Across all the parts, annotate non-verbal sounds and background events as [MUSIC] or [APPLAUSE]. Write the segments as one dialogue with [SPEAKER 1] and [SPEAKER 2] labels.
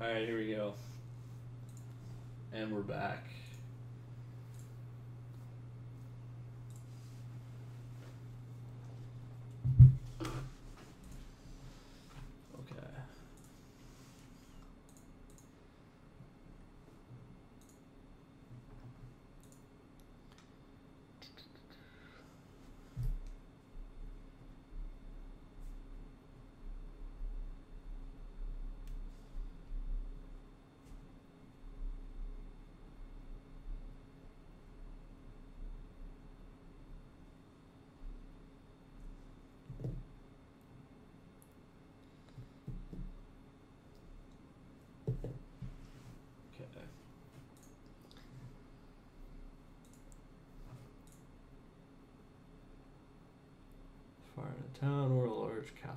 [SPEAKER 1] Alright, here we go. And we're back. Okay. Okay. Far in a town where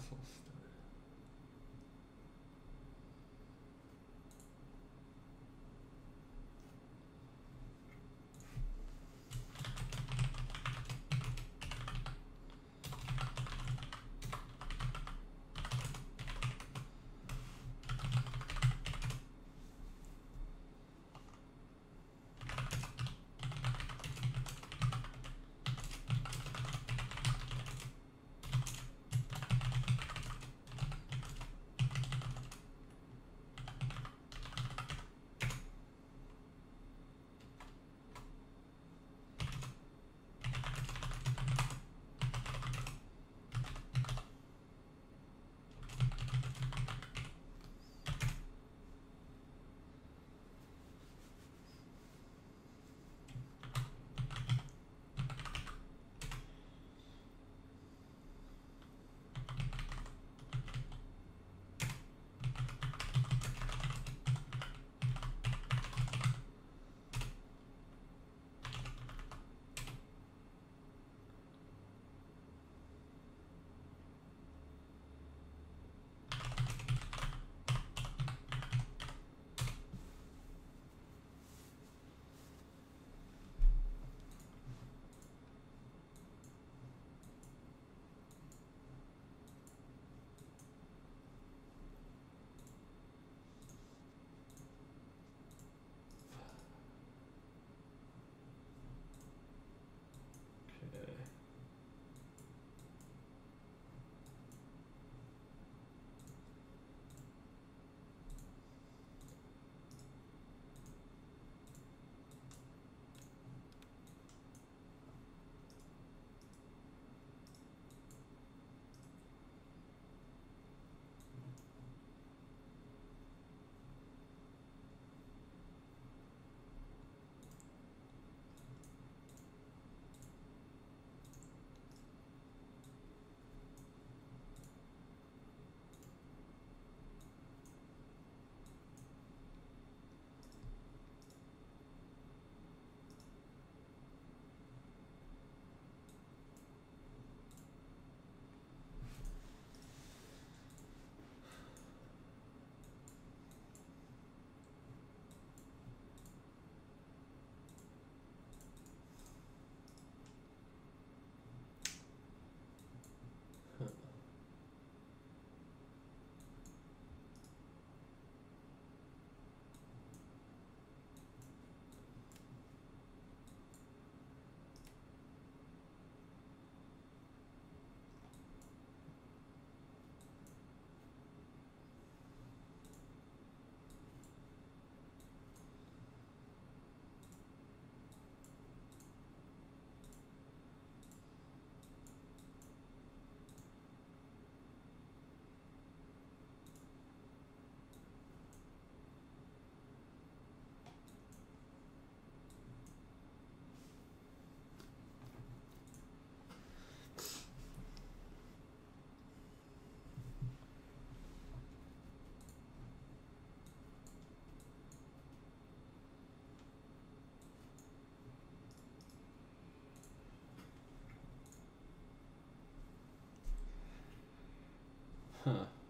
[SPEAKER 1] Huh.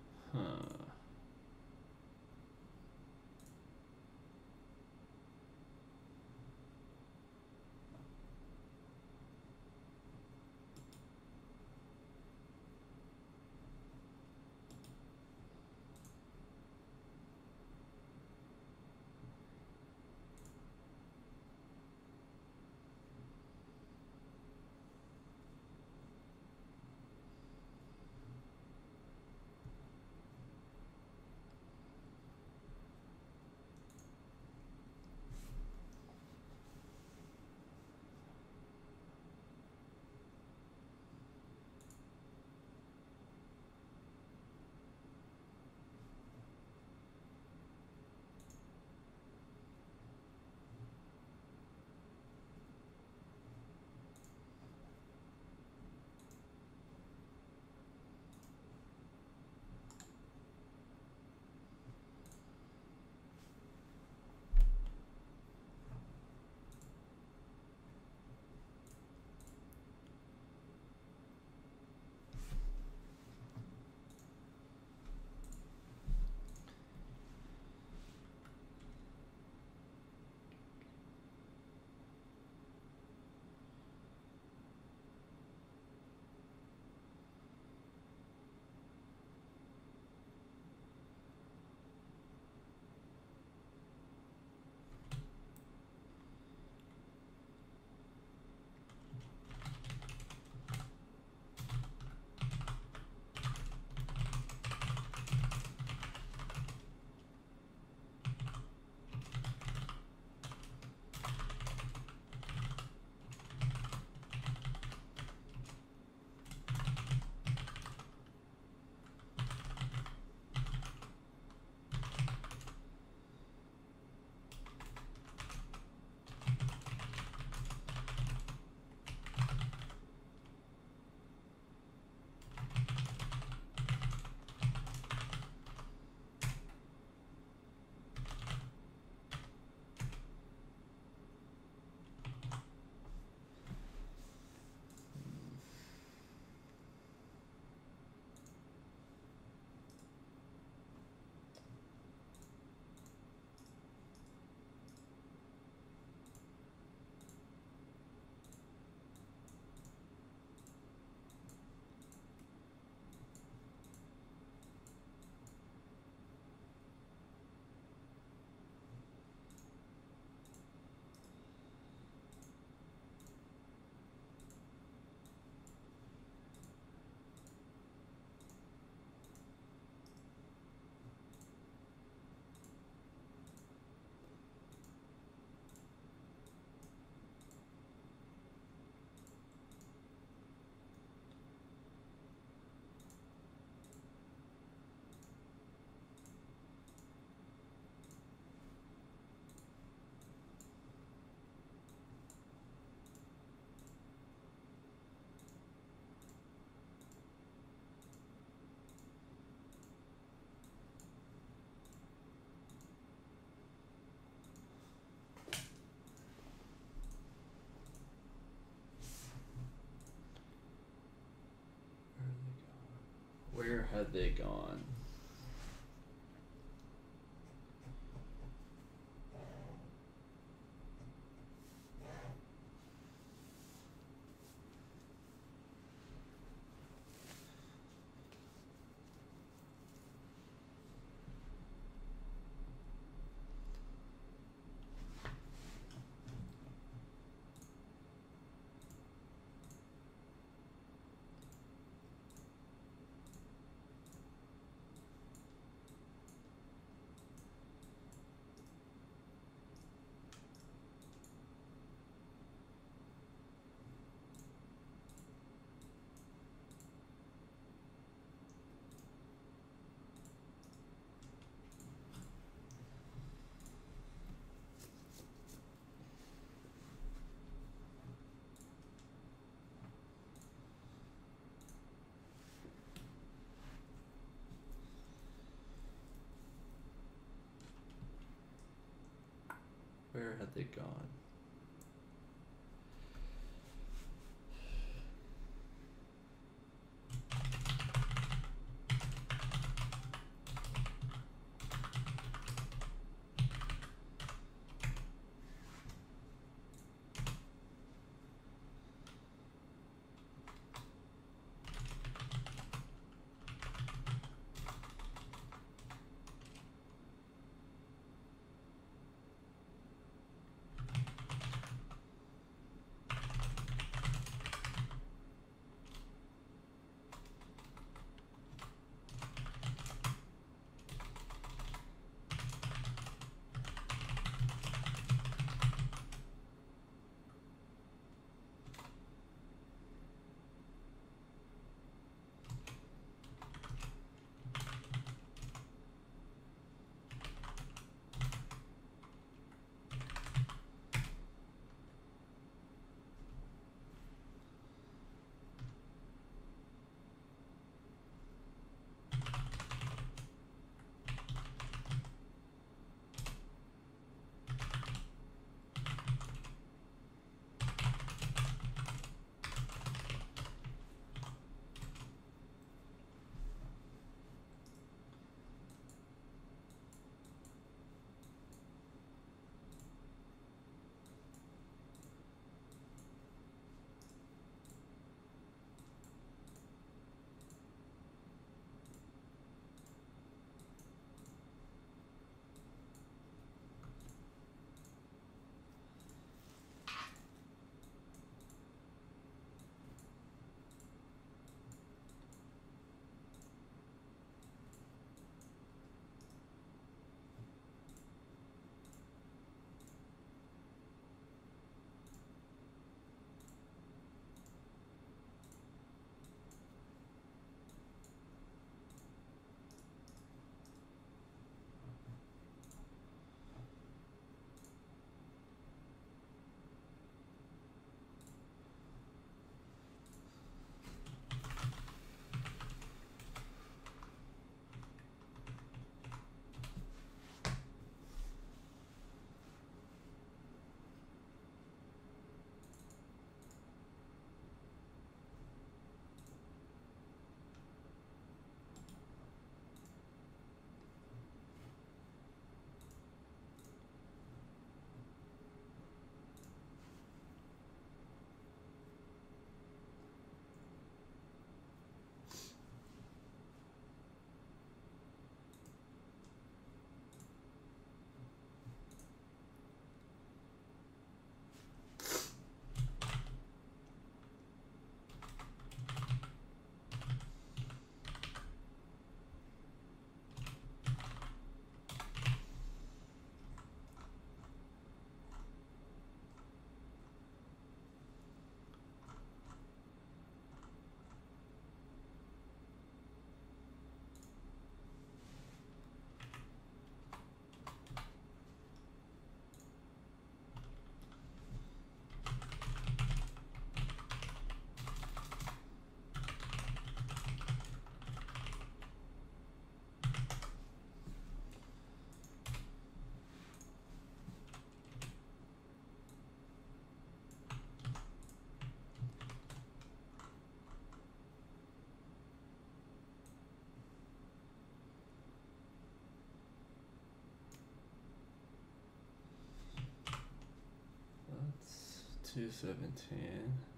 [SPEAKER 1] Where had they gone? Where had they gone? Two seventeen.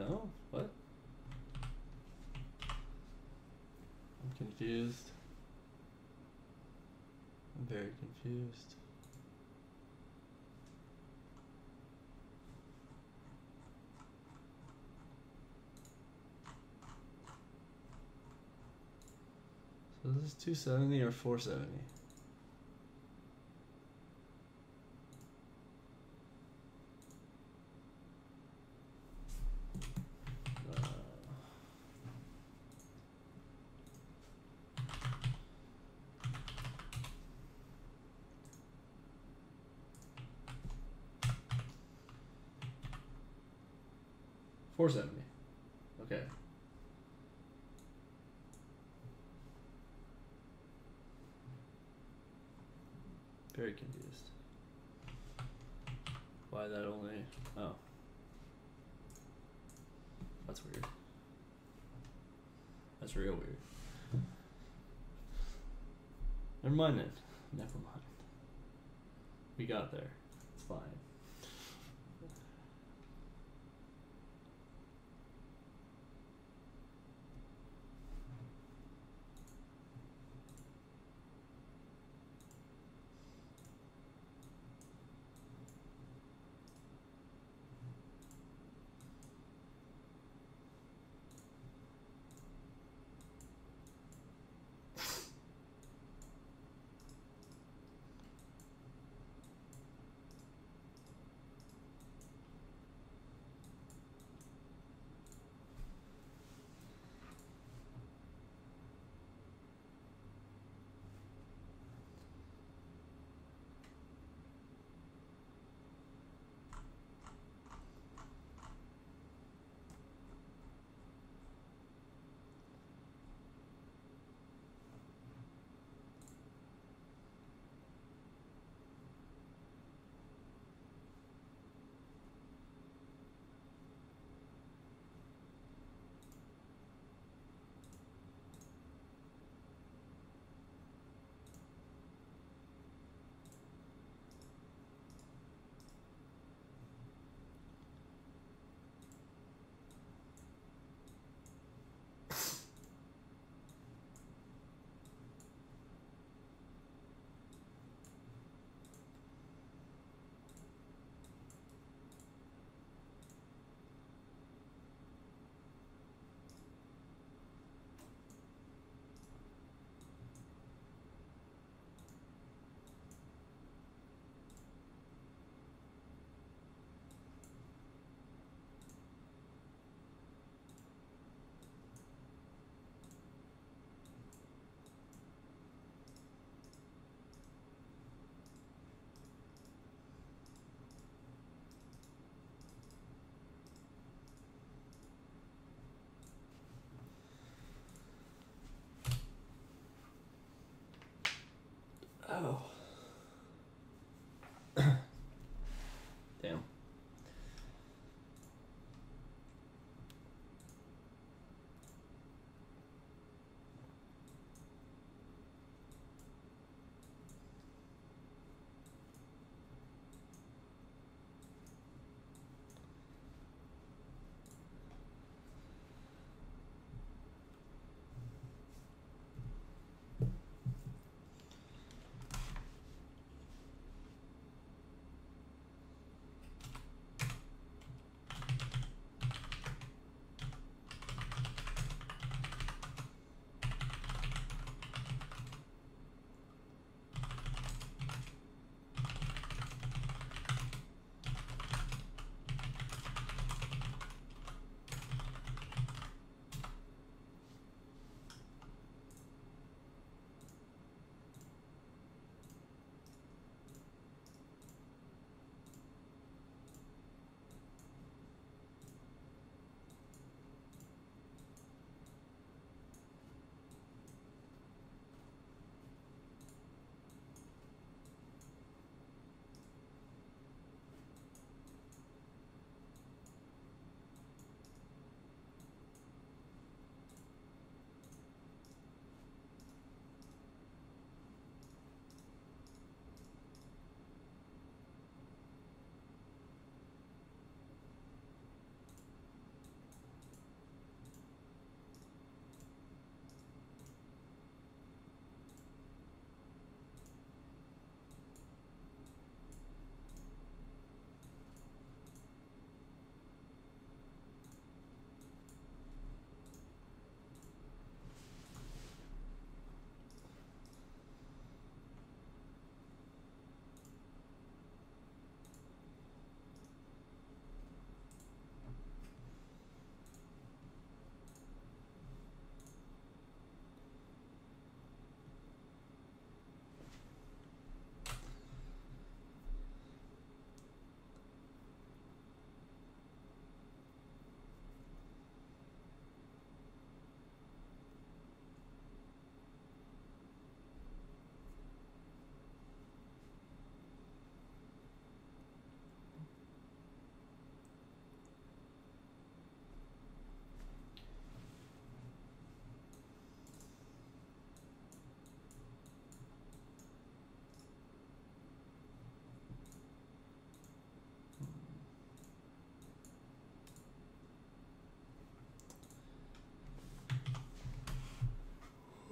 [SPEAKER 1] No? What? I'm confused. I'm very confused. So this is 270 or 470? Uh, Four seventy. Okay. Very confused. Why that only? Oh. That's weird. That's real weird. Never mind it. Never mind. We got there. It's fine. Oh.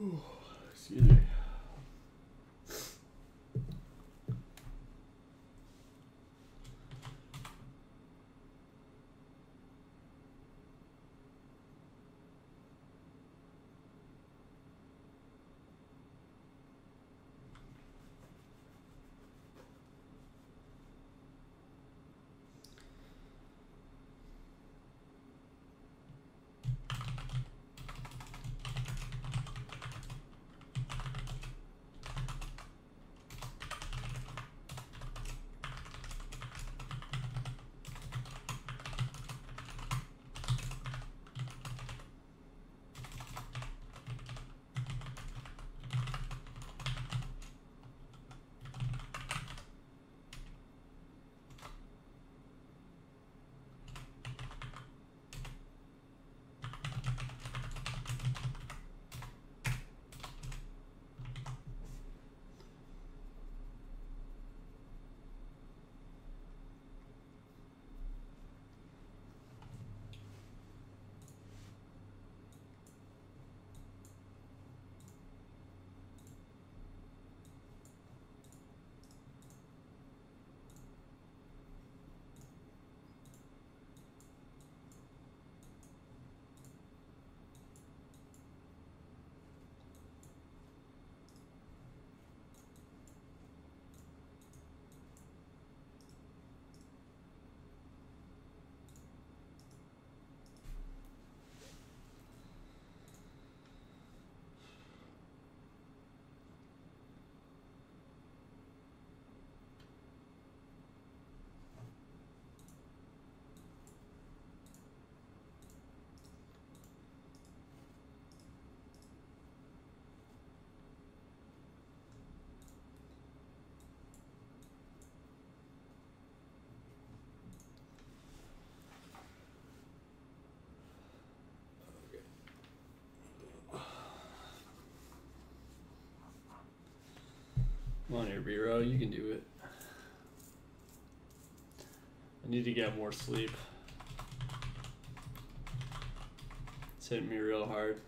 [SPEAKER 1] Excuse me. Come on here, B-Row. You can do it. I need to get more sleep. It's hitting me real hard.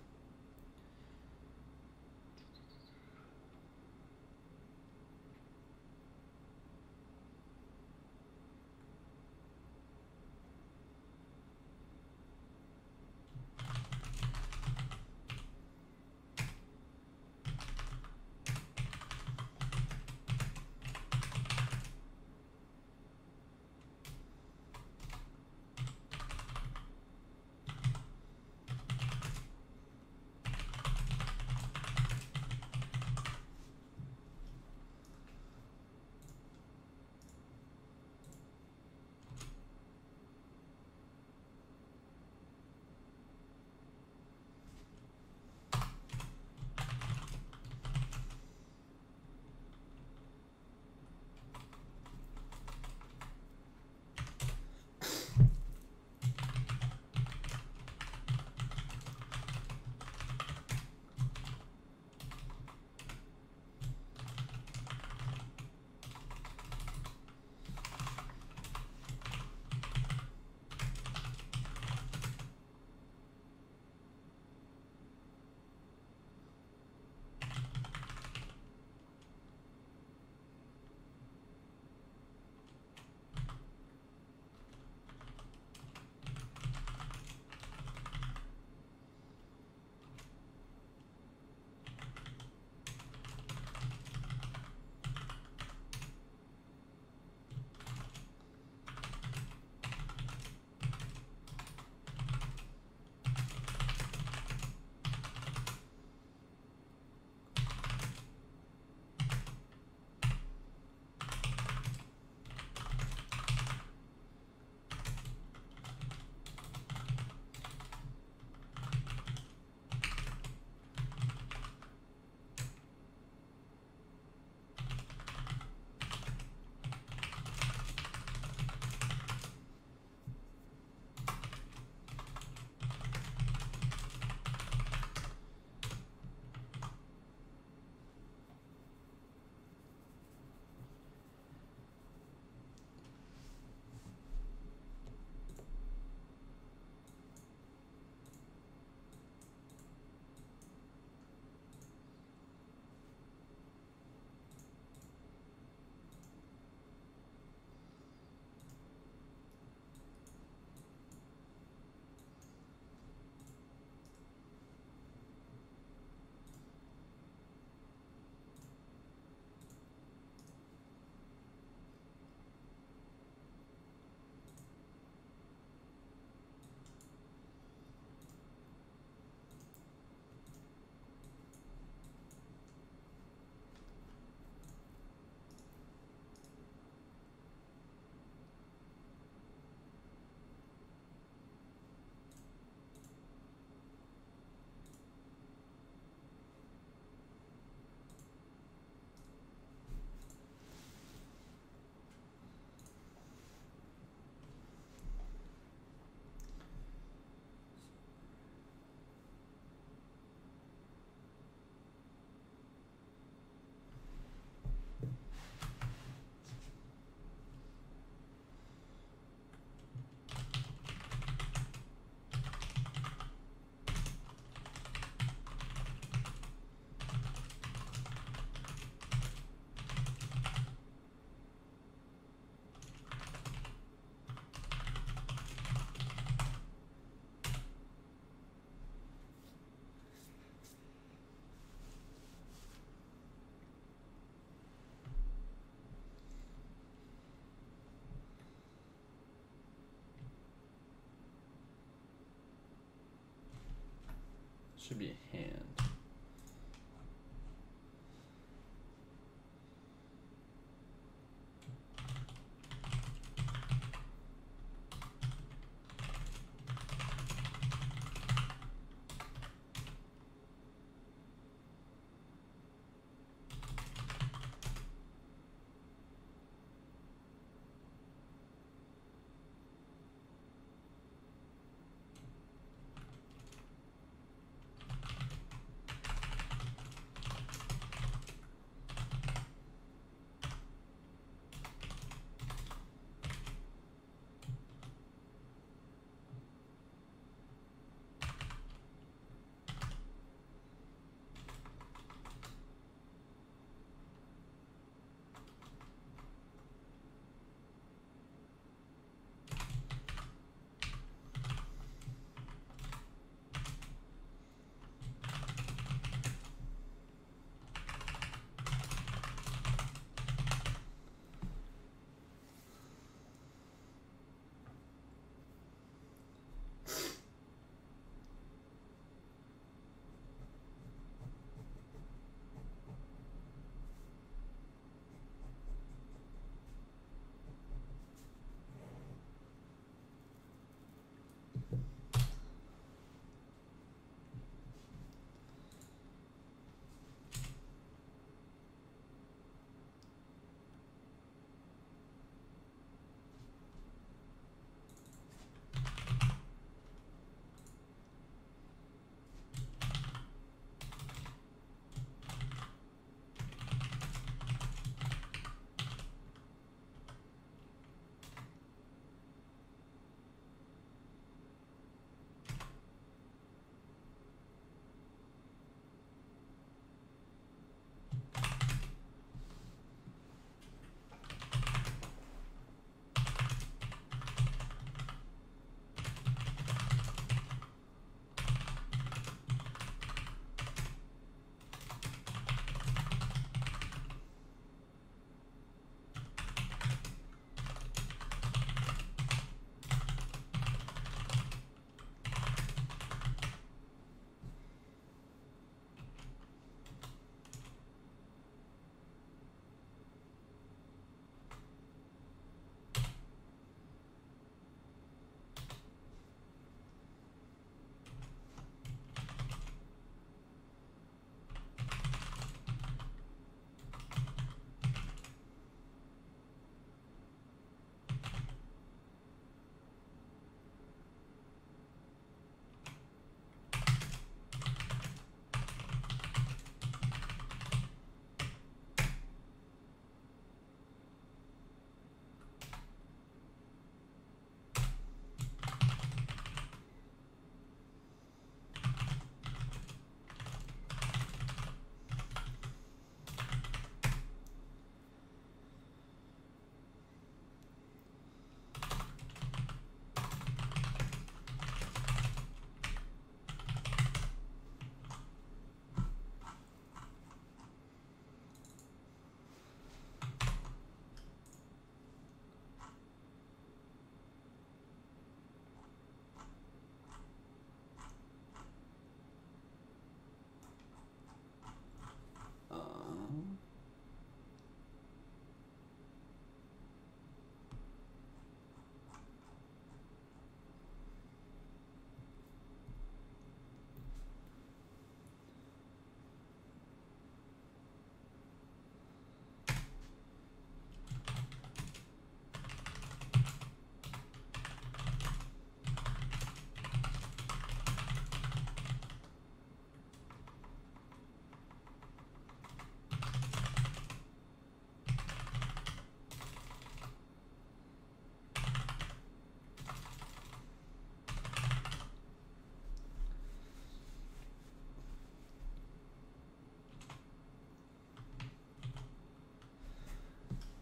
[SPEAKER 1] Should be a hand.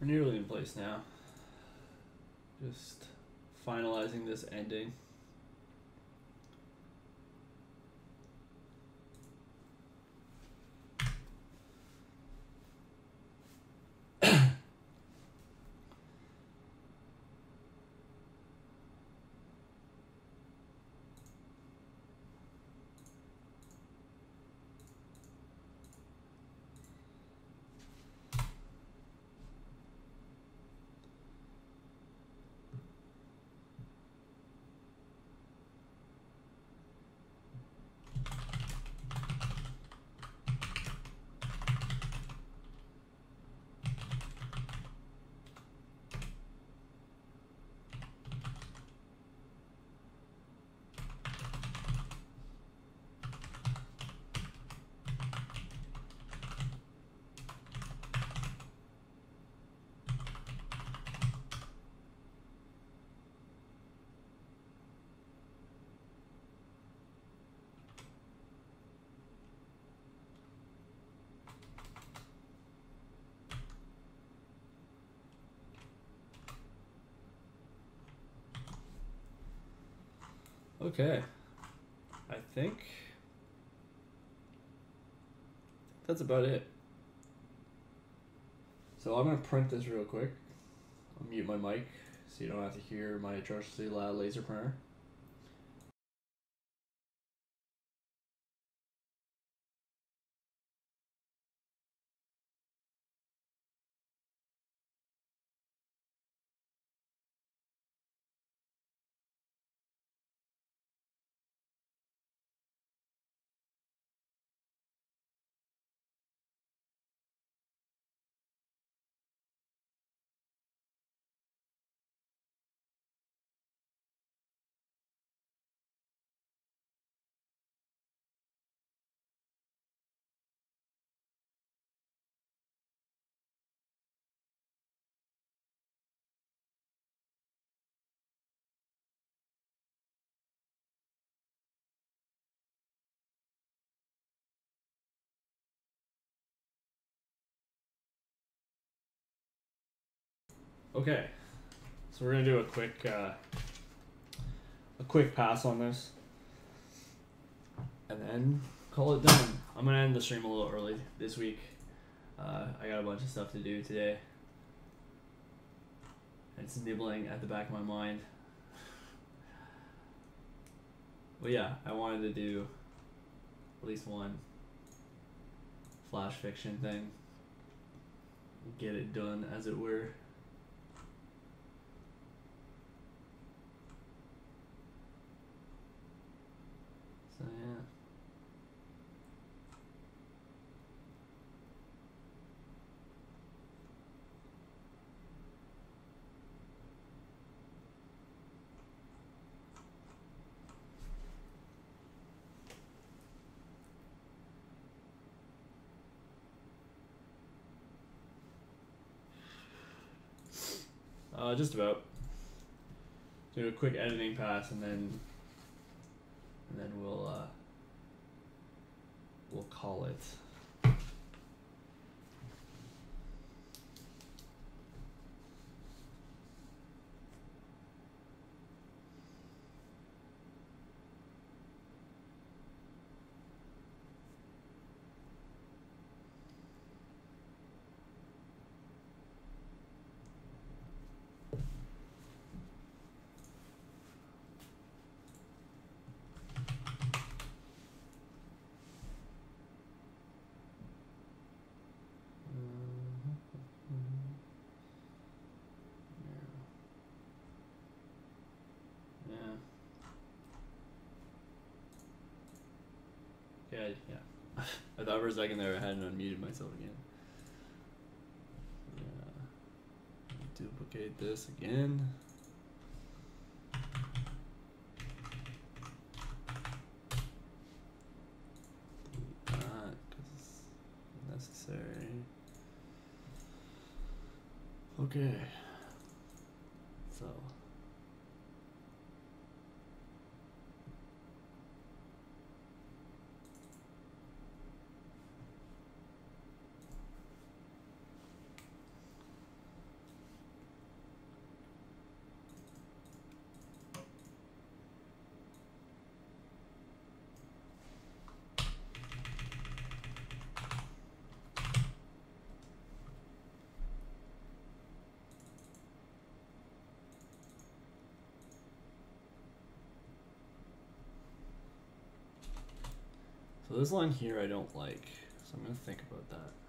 [SPEAKER 1] We're nearly in place now. Just finalizing this ending. Okay. I think that's about it. So I'm gonna print this real quick. I'll mute my mic so you don't have to hear my atrociously loud laser printer. Okay, so we're gonna do a quick uh, a quick pass on this, and then call it done. I'm gonna end the stream a little early this week. Uh, I got a bunch of stuff to do today. It's nibbling at the back of my mind. But yeah, I wanted to do at least one flash fiction thing. Get it done, as it were. So yeah. Uh, just about. Do a quick editing pass and then and then we'll uh, we'll call it. Yeah. Yeah. Yeah. [LAUGHS] I thought for a second there I hadn't unmuted myself again. Yeah. Duplicate this again. Delete that 'cause it's necessary. Okay. So. So this line here I don't like, so I'm gonna think about that.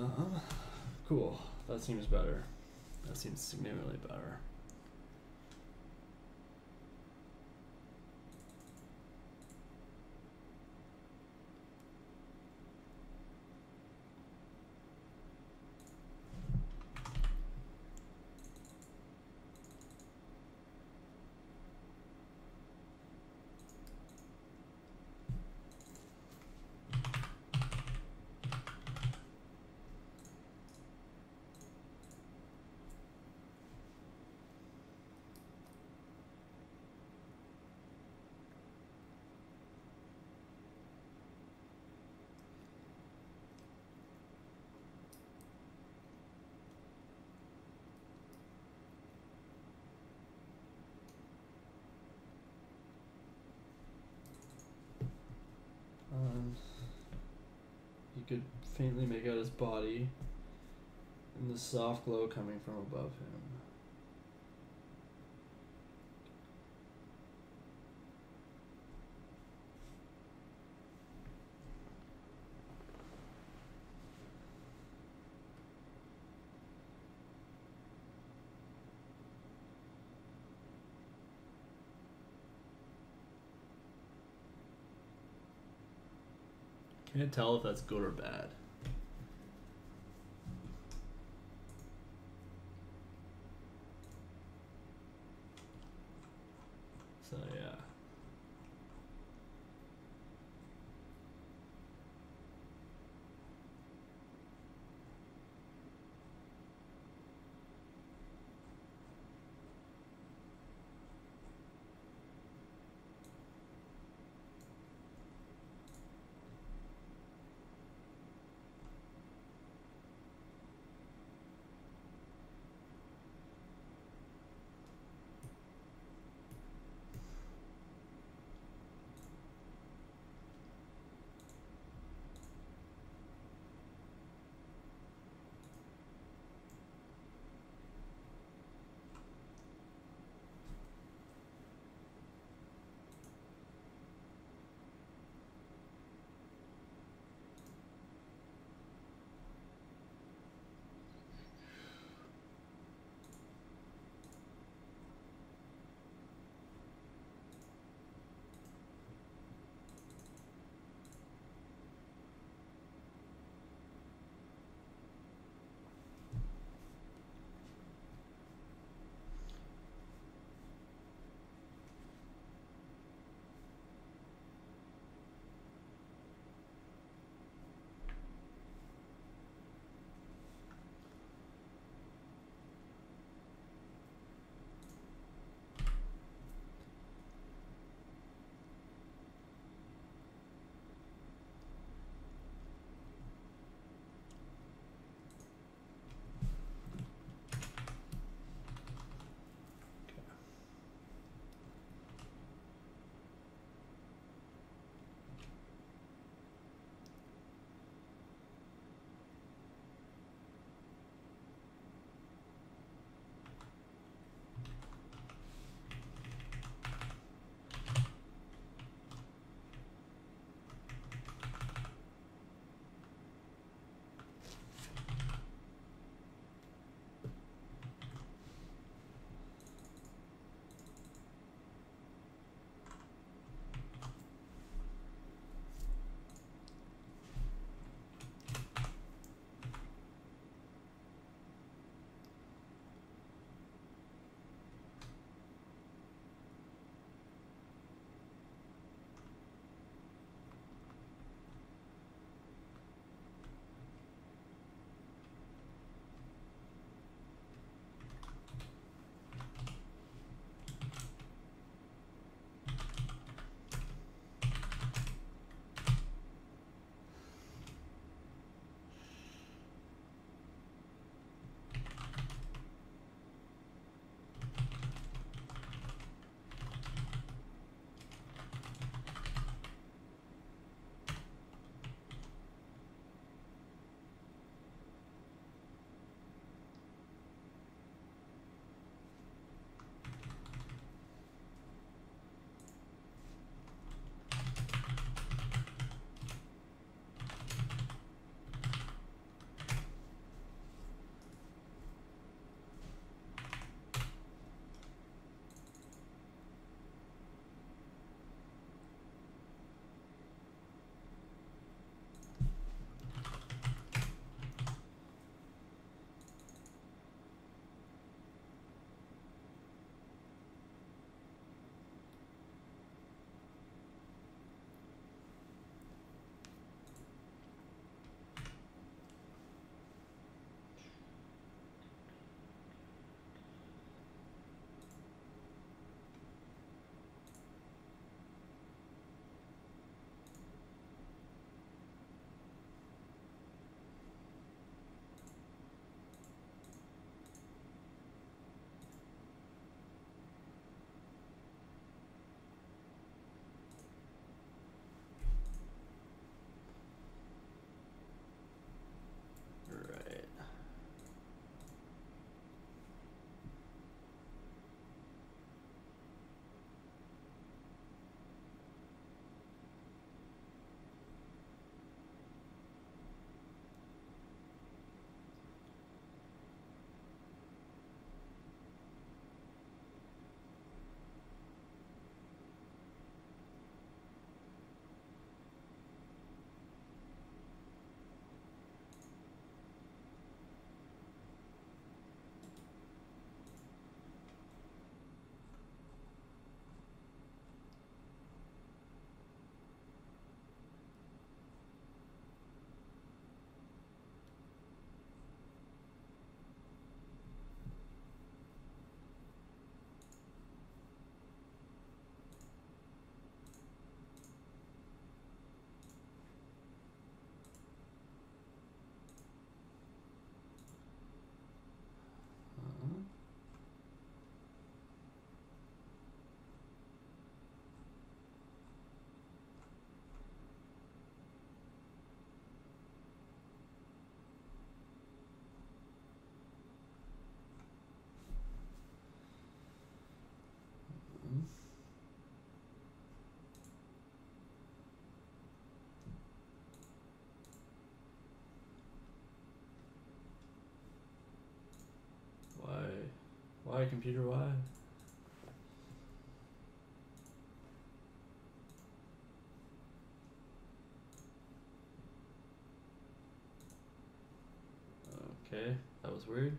[SPEAKER 1] Uh-huh. cool. That seems better. That seems significantly better. Um, you could faintly make out his body and the soft glow coming from above him. Can't tell if that's good or bad. Why computer? Why? Okay, that was weird.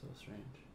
[SPEAKER 1] So strange.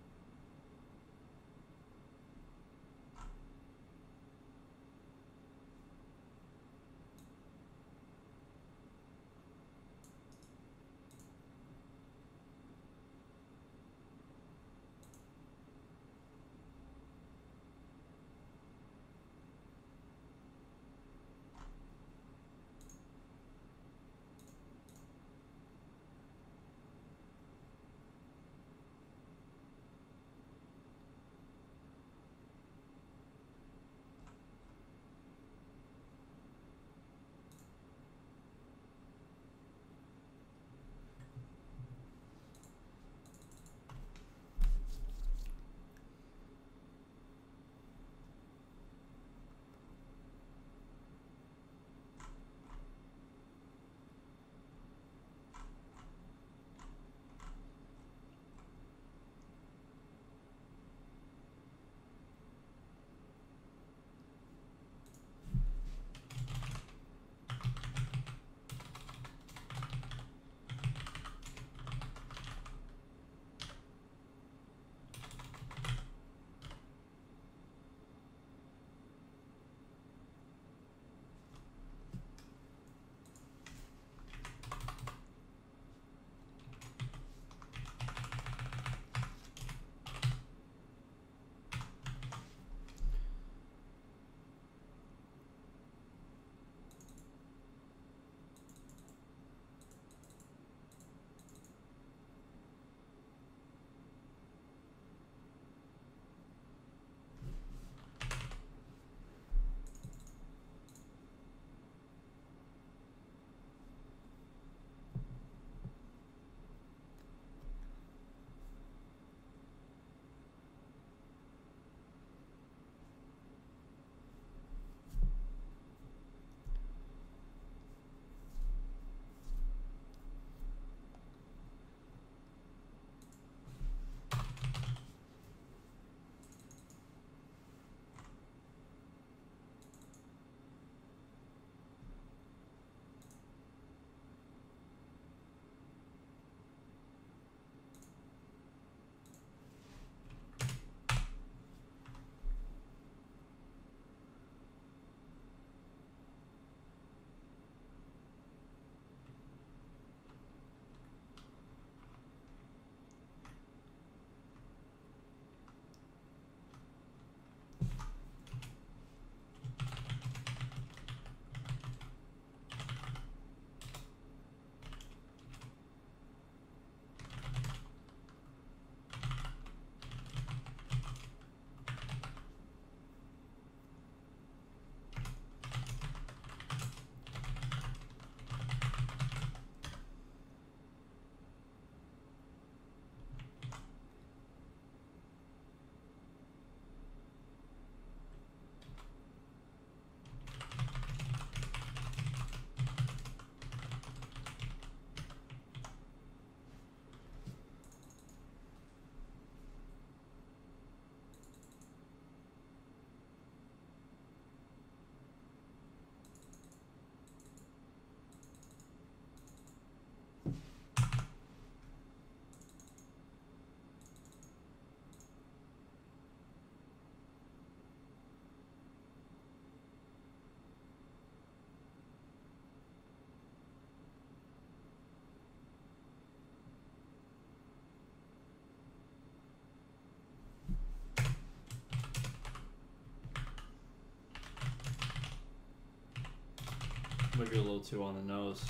[SPEAKER 1] Maybe a little too on the nose.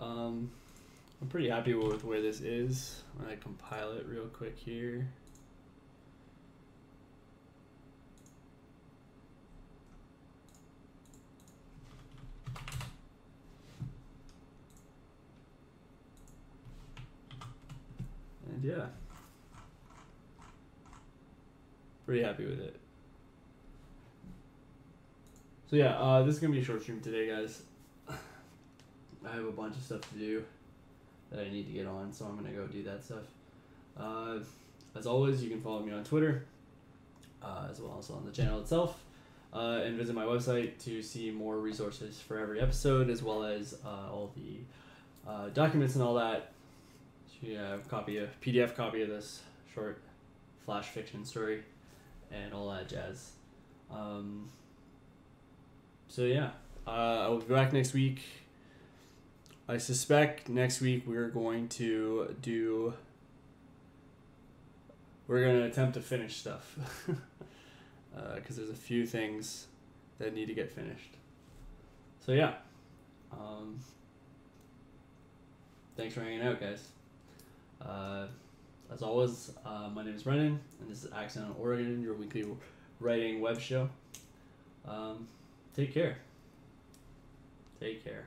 [SPEAKER 1] Um, I'm pretty happy with where this is. I'm gonna compile it real quick here. And yeah. Pretty happy with it. So yeah, uh, this is gonna be a short stream today, guys. I have a bunch of stuff to do that I need to get on, so I'm gonna go do that stuff. Uh, as always, you can follow me on Twitter, uh, as well as on the channel itself, uh, and visit my website to see more resources for every episode, as well as uh, all the uh, documents and all that. So yeah, copy a PDF copy of this short flash fiction story, and all that jazz. Um, so yeah, uh, I will be back next week. I suspect next week we're going to do. We're gonna attempt to finish stuff, [LAUGHS] because there's a few things that need to get finished. So yeah, um, thanks for hanging out, guys. Uh, as always, uh, my name is Brennan, and this is Accidental Origin, your weekly writing web show. Um, take care. Take care.